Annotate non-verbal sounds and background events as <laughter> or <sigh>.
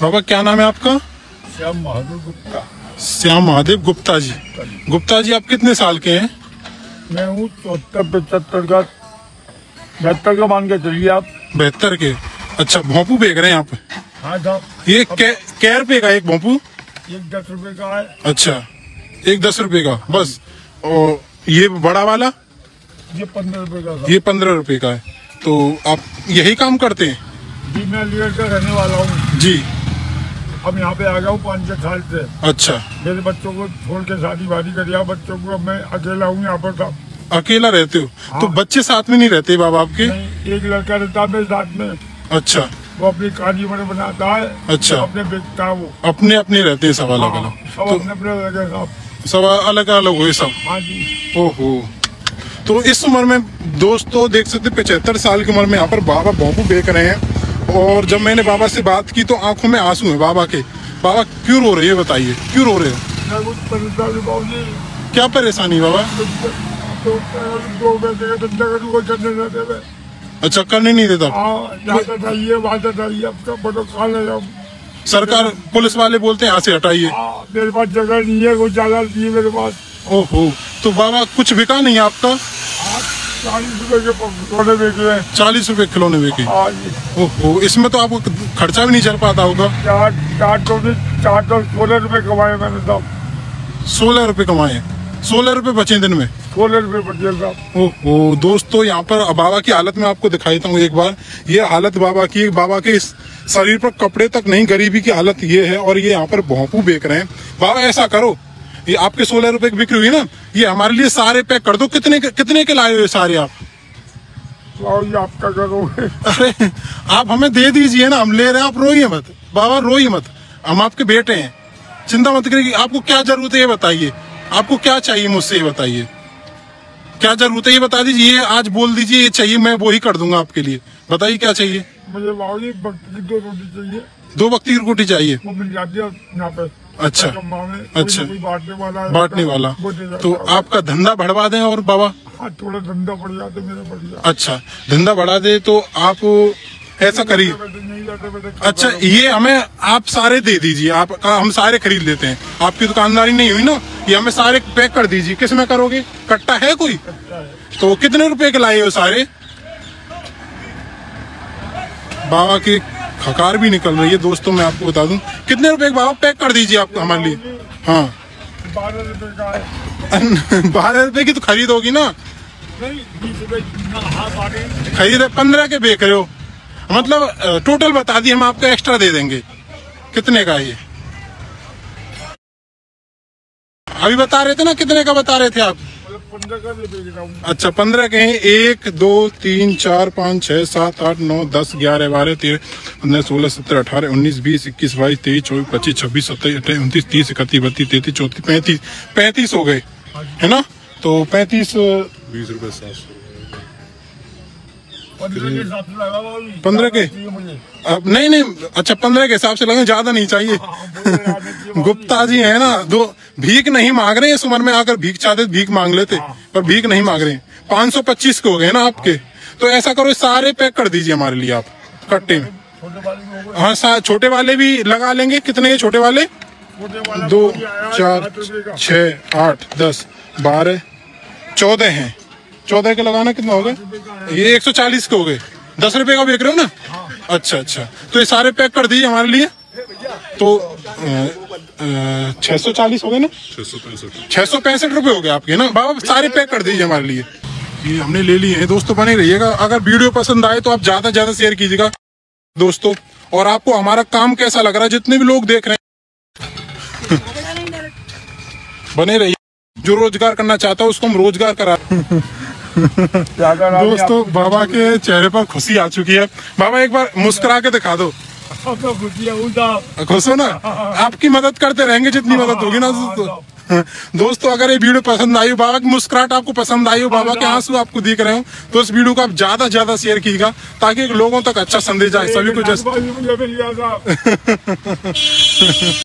बाबा क्या नाम है आपका? श्याम महादेव गुप्ता। श्याम महादेव गुप्ता जी। गुप्ता जी आप कितने साल के हैं? मैं हूँ चौहत्तर पचहत्तर का बहत्तर का मान के चलिए आप। बेहतर के। अच्छा भोंपू बेच रहे हैं आप? हाँ साहब ये कै, कै रुपए का एक भोंपू? एक दस रुपए का है। अच्छा एक दस रुपए का बस। और ये बड़ा वाला? ये पंद्रह रुपए का ये पंद्रह रुपए का है। तो आप यही काम करते हैं? जी मैं का रहने वाला हूँ। जी। अब यहाँ पे आ गया हूँ पाँच छह साल से। अच्छा। मेरे बच्चों को छोड़ के शादी वादी कर दिया बच्चों को अब मैं अकेला हूँ यहाँ पर साहब अकेला रहते हो? हाँ। तो बच्चे साथ में नहीं रहते बाबा आपके? नहीं एक लड़का रहता है मेरे साथ में। अच्छा। वो अपनी कहानी बड़े बनाता है अच्छा। अपने बेचता वो। अपने अपने रहते हैं सब अलग हाँ, अलग सब अपने अपने सब। अलग अलग हुए सब। हाँ जी। ओहो। तो इस उम्र में दोस्तों देख सकते पचहत्तर साल की उम्र में यहाँ पर बाबा भोंपू बेच रहे हैं। और जब मैंने बाबा से बात की तो आँखों में आँसू है बाबा के। बाबा क्यों रो रहे हैं बताइए? क्यों रो रहे हो? क्या परेशानी बाबा? अच्छा करने नहीं देता। हाँ सरकार पुलिस वाले बोलते हैं यहाँ से हटाइए। हाँ मेरे पास जगह नहीं है कुछ जगह नहीं है मेरे पास। ओहो तो बाबा कुछ बिका नहीं है आपका? चालीस रुपए के बेचे हैं। चालीस रुपए खिलौने बिके हाँ ओहो इसमें तो आपको खर्चा भी नहीं चल पाता होगा। चार चार सौ चार सौ सोलह रुपए कमाए मैंने साहब सोलह रुपए कमाए। सोलह रुपए बचे दिन में। सोलह रुपए बचे साहब ओहो दोस्तों यहाँ पर बाबा की हालत में आपको दिखाता हूँ एक बार। ये हालत बाबा की बाबा के इस शरीर पर कपड़े तक नहीं गरीबी की हालत ये है और ये यहाँ पर भोंपू बेच रहे हैं। बाबा ऐसा करो। ये आपके सोलह रुपए की बिक्री हुई ना? ये हमारे लिए सारे पैक कर दो। कितने कितने के लाए हुए सारे आप? आपका करोगे? अरे आप हमें दे दीजिए ना। हम ले रहे हैं। आप रोइए मत। बाबा रोइए मत। हम आपके बेटे हैं। चिंता मत करिए आपको क्या ज़रूरत है ये बताइए। आपको क्या चाहिए मुझसे ये बताइए। क्या ज़रूरत है ये बता दीजिए। ये आज बोल दीजिए ये चाहिए मैं वो ही कर दूँगा आपके लिए। बताइए क्या चाहिए? मुझे दो रोटी चाहिए। दो वक्त की रोटी चाहिए। वो मिल जाती है यहाँ पे। अच्छा। अच्छा। बांटने वाला बांटने वाला। तो आपका धंधा बढ़वा दें और बाबा? हाँ थोड़ा धंधा बढ़ जाता मेरा बढ़ जाता अच्छा धंधा बढ़ा दे तो आप ऐसा करिए। अच्छा ये हमें आप सारे दे दीजिए। आप हम सारे खरीद लेते हैं। आपकी दुकानदारी नहीं हुई ना? ये हमें सारे पैक कर दीजिए। किसमें करोगे? कट्टा है कोई? तो कितने रुपए के लाए हो सारे? बाबा की खकार भी निकल रही है, दोस्तों, मैं आपको बता दूँ। कितने रुपए बाबा पैक कर दीजिए आप हमारे लिए। हाँ। बारह रुपए का बारह रुपए की तो खरीद होगी ना। खरीद पंद्रह के बेच रहे हो। मतलब टोटल बता दिए हम आपको एक्स्ट्रा दे देंगे। कितने का ये? अभी बता रहे थे ना, कितने का बता रहे थे आप? हूँ। अच्छा पंद्रह के हैं एक दो तीन चार पाँच छः सात आठ नौ दस ग्यारह बारह तेरह पंद्रह सोलह सत्रह अठारह उन्नीस बीस इक्कीस बाईस तेईस चौबीस पच्चीस छब्बीस सत्ताईस अट्ठाईस उनतीस तीस इकतीस बत्तीस तैतीस चौतीस पैंतीस पैंतीस हो गए है ना? तो पैंतीस बीस रूपए सात सौ। पंद्रह के अब नहीं नहीं अच्छा पंद्रह के हिसाब से लगे ज़्यादा नहीं चाहिए। हाँ, है गुप्ता जी है ना दो भीख नहीं मांग रहे हैं इस उम्र में आकर भीख चाहते तो भीख मांग लेते पर भीख नहीं मांग रहे हैं। पाँच सौ पच्चीस के हो गए ना आपके तो ऐसा करो सारे पैक कर दीजिए हमारे लिए आप कट्टे में। हो हाँ छोटे वाले भी लगा लेंगे कितने के छोटे वाले? दो चार। छ आठ दस बारह चौदह हैं। चौदह के लगाना कितना हो गए? ये एक सौ चालीस के हो गए। दस रुपए का बेच रहे हो ना? अच्छा अच्छा। तो ये सारे पैक कर दीजिए हमारे लिए? तो छह सौ चालीस हो गए ना? छह सौ पैंसठ। छह सौ पैंसठ रुपए हो गए आपके ना? बाबा सारे पैक कर दीजिए हमारे लिए। ये हमने ले लिए हैं दोस्तों बने रहिएगा। अगर वीडियो पसंद आए तो आप ज़्यादा से ज़्यादा शेयर कीजिएगा दोस्तों। और आपको हमारा काम कैसा लग रहा है? जितने भी लोग देख रहे हैं। <laughs> बने रहिए। जो रोज़गार करना चाहता है उसको हम रोज़गार करा दोस्तों बाबा के चेहरे पर खुशी आ चुकी है। बाबा एक बार मुस्कुरा के दिखा दो। तो खुशी है ना? आपकी मदद करते रहेंगे जितनी मदद होगी ना दोस्तों। दोस्तों अगर ये वीडियो पसंद आई हो बाबा की मुस्कुराहट आपको पसंद आई हो बाबा के आँसू आपको दिख रहे हो तो इस वीडियो को आप ज़्यादा ज़्यादा शेयर कीजिएगा ताकि लोगों तक अच्छा संदेश जाए सभी को जैसे <laughs>